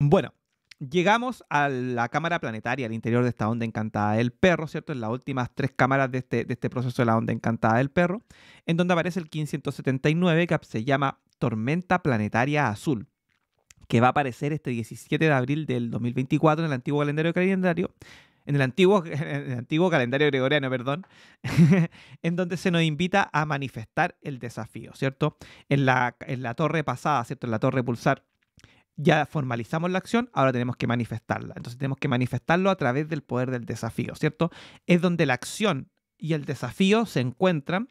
Bueno, llegamos a la cámara planetaria, al interior de esta onda encantada del perro, ¿cierto? En las últimas tres cámaras de este, este proceso de la onda encantada del perro, en donde aparece el 1579 que se llama Tormenta Planetaria Azul, que va a aparecer este 17 de abril del 2024 en el antiguo calendario calendario, en el antiguo, calendario gregoriano, perdón, en donde se nos invita a manifestar el desafío, ¿cierto? En la torre pasada, ¿cierto? En la torre pulsar ya formalizamos la acción, ahora tenemos que manifestarla. Entonces tenemos que manifestarlo a través del poder del desafío, ¿cierto? Es donde la acción y el desafío se encuentran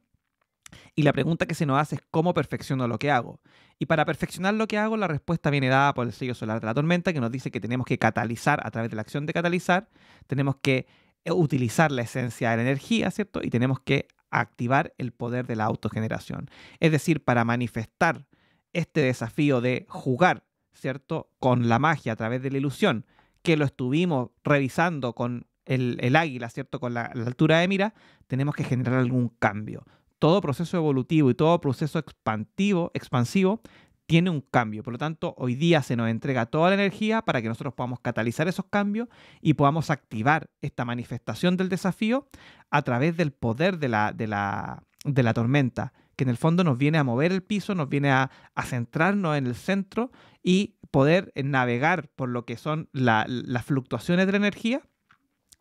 y la pregunta que se nos hace es cómo perfecciono lo que hago. Y para perfeccionar lo que hago, la respuesta viene dada por el sello solar de la tormenta, que nos dice que tenemos que catalizar a través de la acción de catalizar, tenemos que eh, utilizar la esencia de la energía, ¿cierto? Y tenemos que activar el poder de la autogeneración. Es decir, para manifestar este desafío de jugar ¿cierto? Con la magia a través de la ilusión, que lo estuvimos revisando con el, águila, ¿cierto? Con la, altura de mira, tenemos que generar algún cambio. Todo proceso evolutivo y todo proceso expansivo, expansivo tiene un cambio. Por lo tanto, hoy día se nos entrega toda la energía para que nosotros podamos catalizar esos cambios y podamos activar esta manifestación del desafío a través del poder de la, de la, de la tormenta que en el fondo nos viene a mover el piso, nos viene a, centrarnos en el centro y poder navegar por lo que son las fluctuaciones de la energía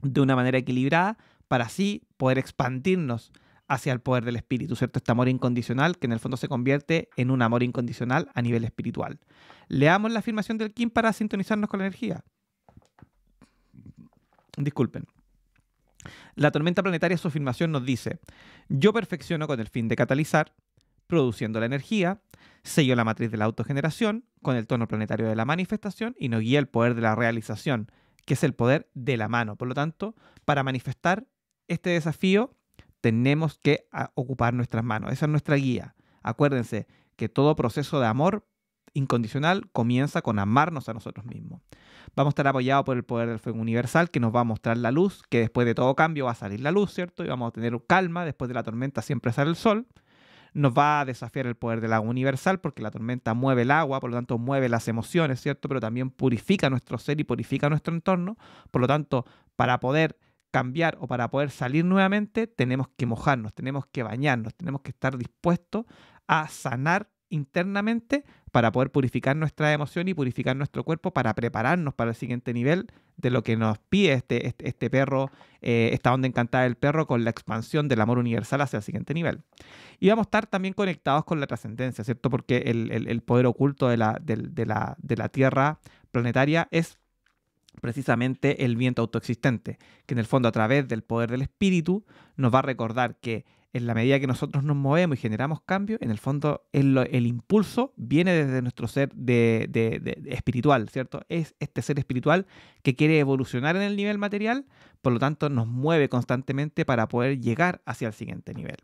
de una manera equilibrada para así poder expandirnos hacia el poder del espíritu, ¿cierto? Este amor incondicional que en el fondo se convierte en un amor incondicional a nivel espiritual. Leamos la afirmación del Kim para sintonizarnos con la energía. Disculpen. La tormenta planetaria, su afirmación nos dice, yo perfecciono con el fin de catalizar, produciendo la energía, sello la matriz de la autogeneración con el tono planetario de la manifestación y nos guía el poder de la realización, que es el poder de la mano. Por lo tanto, para manifestar este desafío, tenemos que ah, ocupar nuestras manos. Esa es nuestra guía. Acuérdense que todo proceso de amor incondicional comienza con amarnos a nosotros mismos. Vamos a estar apoyados por el poder del fuego universal que nos va a mostrar la luz, que después de todo cambio va a salir la luz, ¿cierto? Y vamos a tener calma, después de la tormenta siempre sale el sol. Nos va a desafiar el poder del agua universal porque la tormenta mueve el agua, por lo tanto mueve las emociones, ¿cierto? Pero también purifica nuestro ser y purifica nuestro entorno. Por lo tanto, para poder cambiar o para poder salir nuevamente, tenemos que mojarnos, tenemos que bañarnos, tenemos que estar dispuestos a sanar internamente para poder purificar nuestra emoción y purificar nuestro cuerpo para prepararnos para el siguiente nivel de lo que nos pide este, este, este perro, eh, esta onda encantada del perro con la expansión del amor universal hacia el siguiente nivel. Y vamos a estar también conectados con la trascendencia, ¿cierto? Porque el, poder oculto de la, de, la, de la Tierra planetaria es precisamente el viento autoexistente, que en el fondo a través del poder del espíritu nos va a recordar que en la medida que nosotros nos movemos y generamos cambios, en el fondo el, impulso viene desde nuestro ser espiritual, ¿cierto? Es este ser espiritual que quiere evolucionar en el nivel material, por lo tanto nos mueve constantemente para poder llegar hacia el siguiente nivel.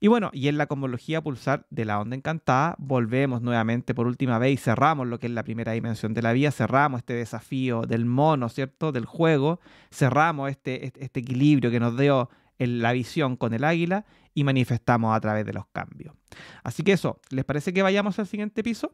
Y bueno, y en la cosmología pulsar de la onda encantada, volvemos nuevamente por última vez y cerramos lo que es la primera dimensión de la vida, cerramos este desafío del mono, ¿cierto? Del juego, cerramos este, este, este equilibrio que nos dio la visión con el águila y manifestamos a través de los cambios. Así que eso, ¿les parece que vayamos al siguiente piso?